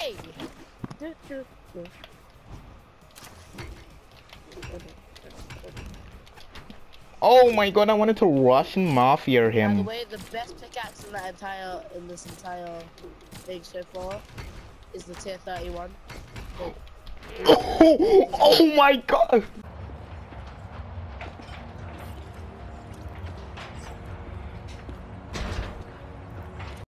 Hey! Oh my god, I wanted to Russian mafia him. By the way, the best pickaxe in that entire, in this entire thing so far is the tier 31. Oh, oh my god!